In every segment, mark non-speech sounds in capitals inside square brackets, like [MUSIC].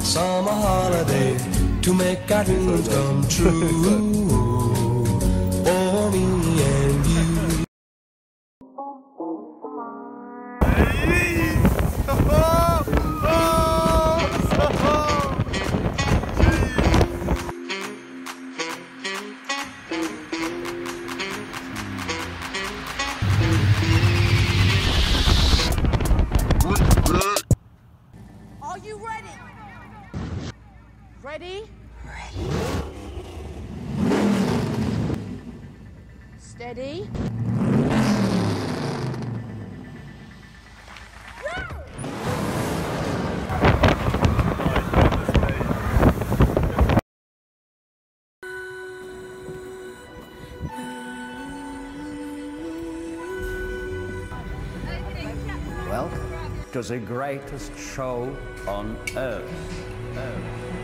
summer holiday to make our dreams come true. For me and you. Are [LAUGHS] Ready? Ready. Steady. Welcome to the greatest show on earth.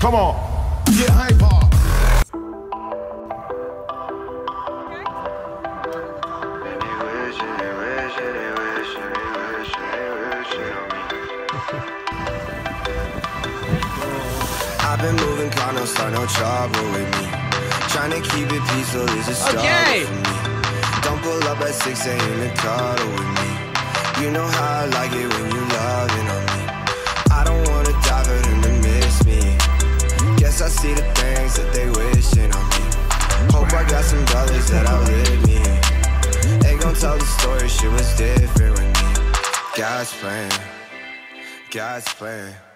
Come on, get hyper. I've been moving calm, don't start no trouble with me. Trying to keep it peaceful is a struggle Okay. for me. Don't pull up at 6 a.m. and cuddle with me. You know how I like it when you loving on me. See the things that they wishing on me. Hope I got some brothers that outlive me. Ain't gon' tell the story, shit was different with me. God's plan, God's plan.